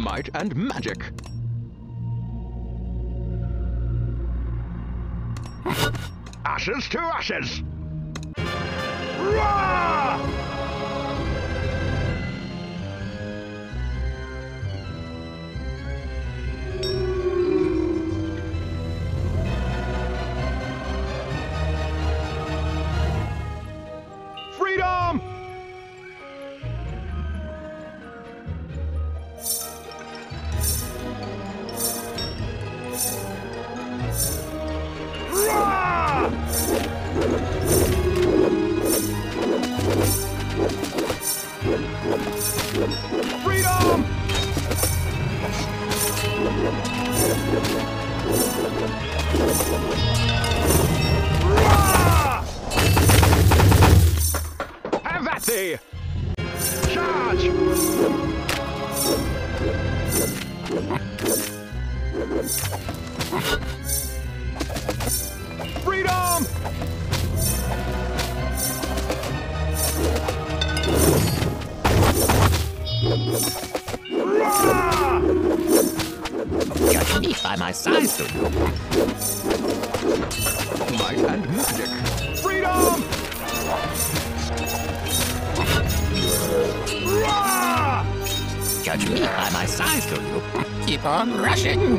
Might and magic. Ashes to ashes! Roar! Have! Charge! Freedom! Roar! Judge me by my size, do? Might and oh magic. Judge me by my size, do you? Keep on rushing.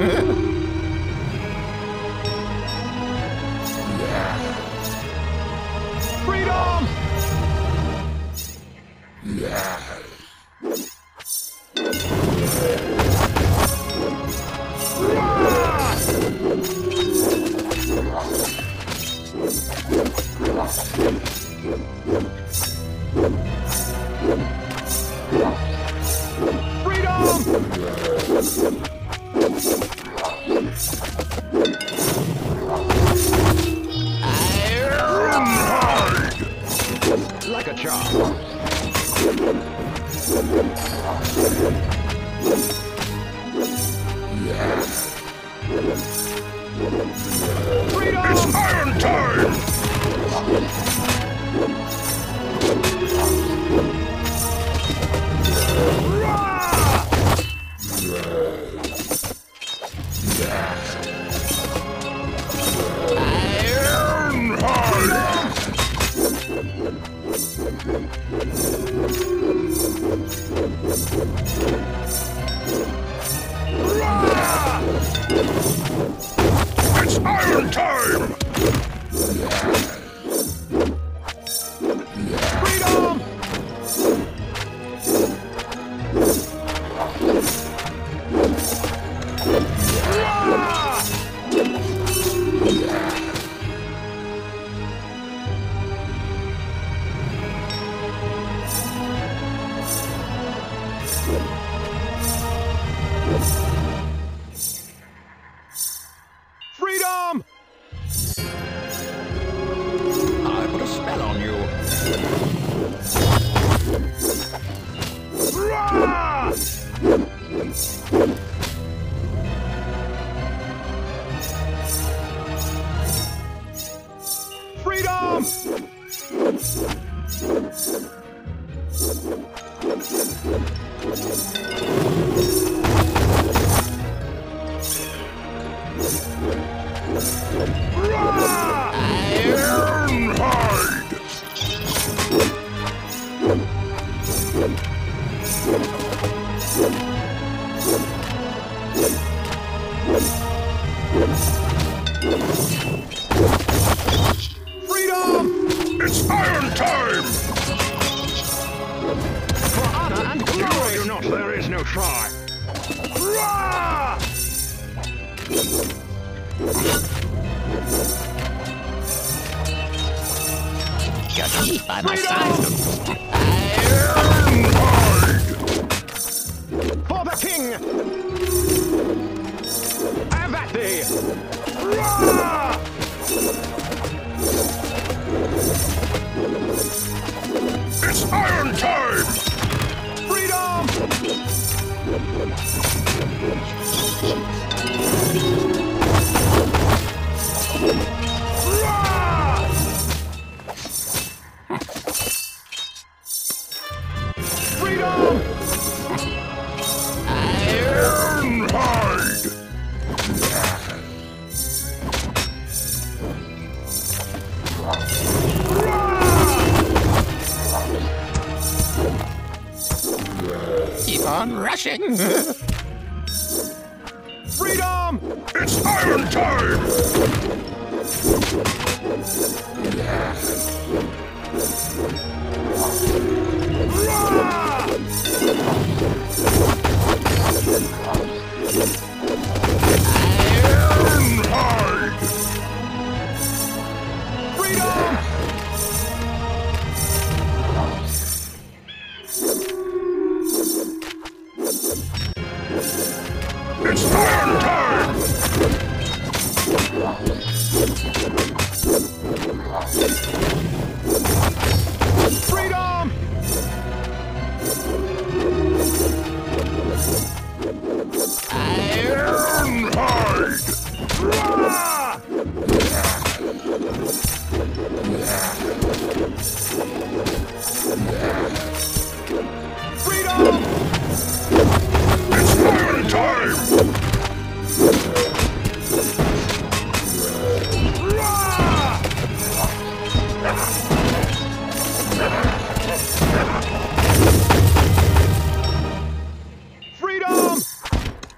Freedom! Roar! Let's go. By my size, do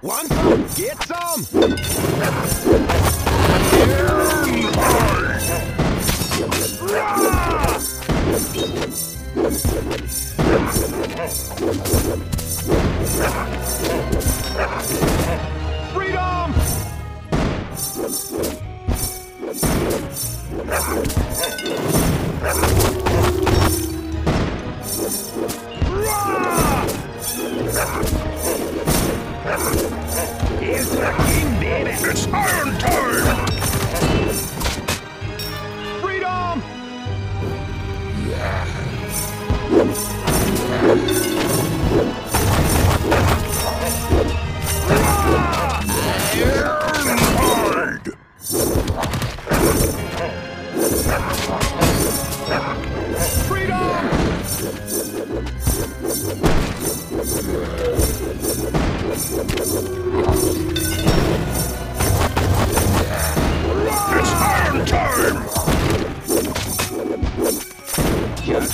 One, get some! Freedom! Rah! Here's the king, baby. It's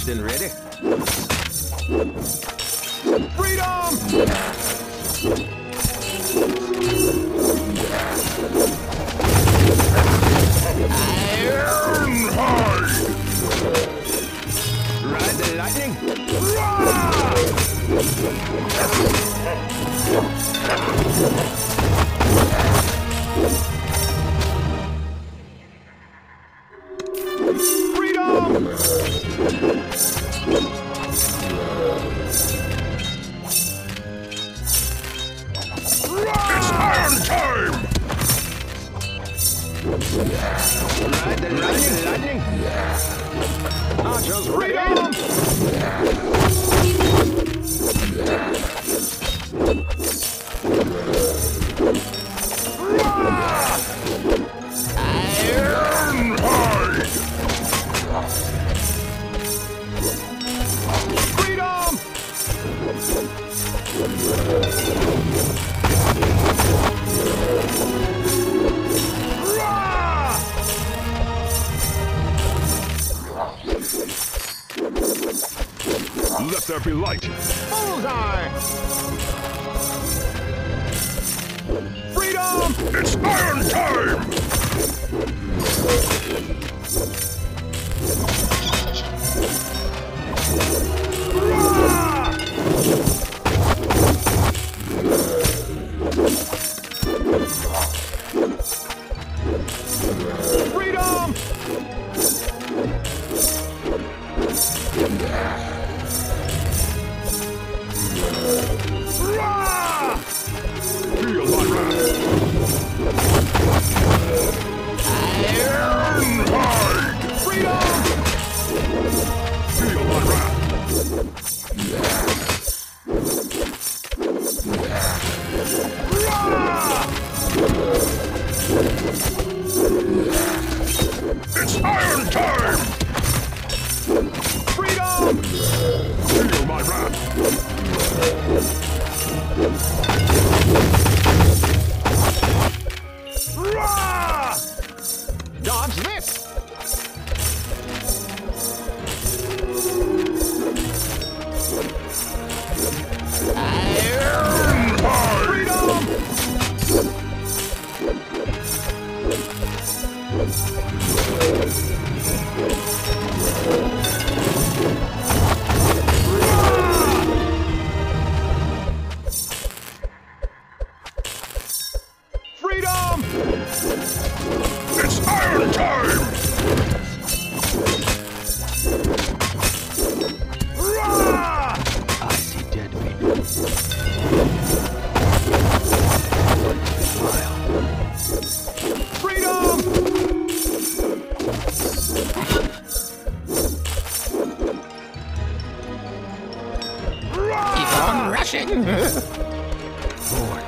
and ready. Let there be light!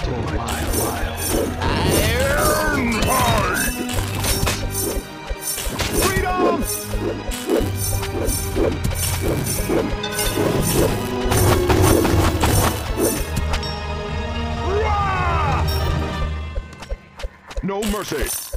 to wild, wild. Iron hard. Freedom! No mercy.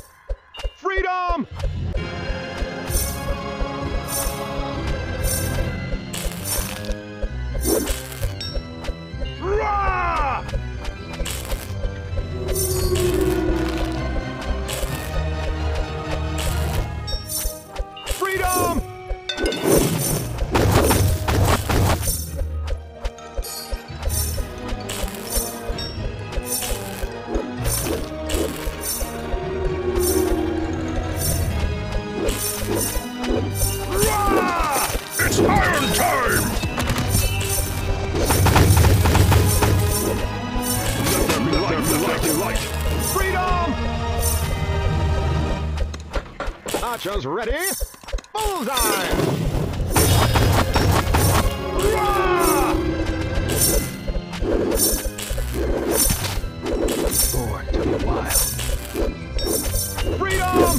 archers ready. Bullseye! Born to be wild. Freedom!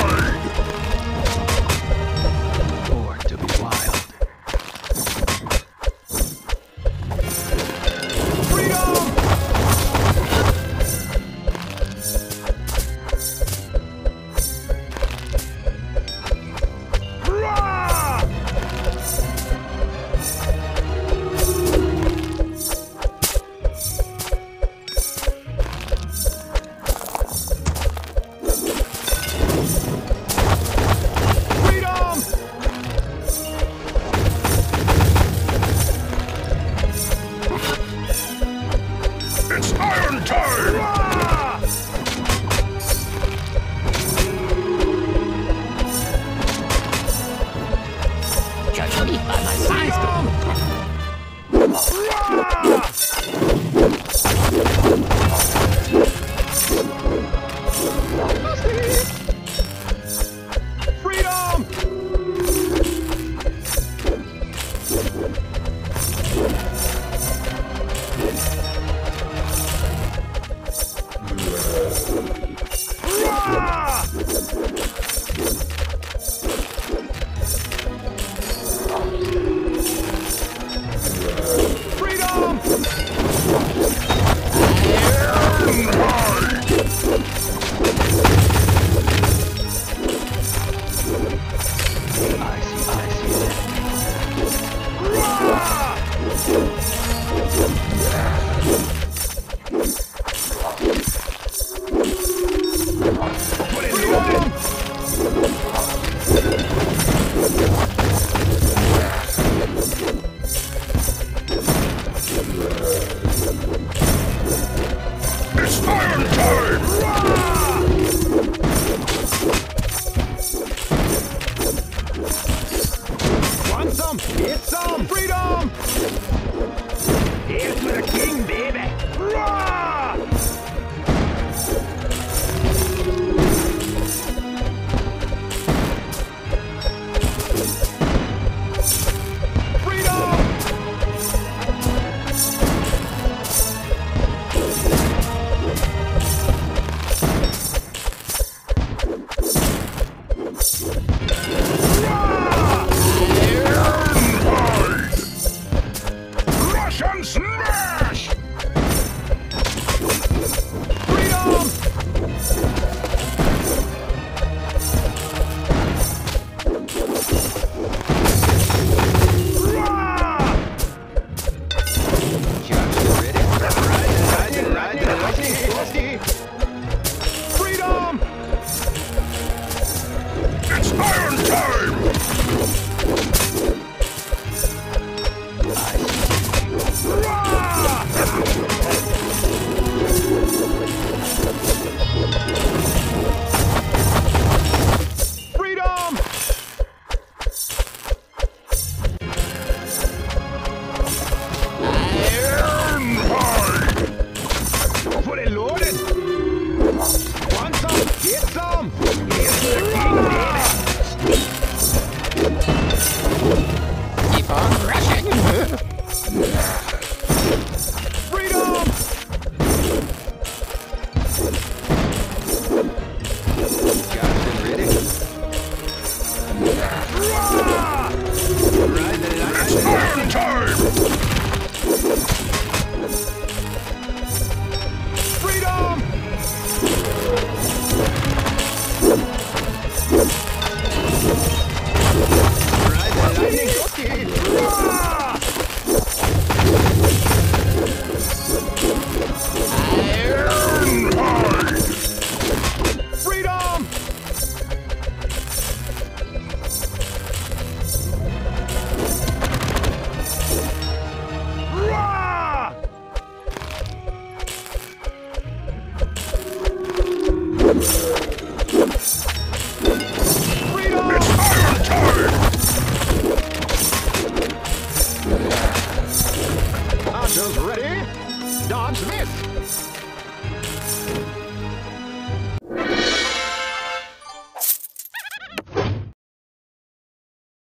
something. It's something.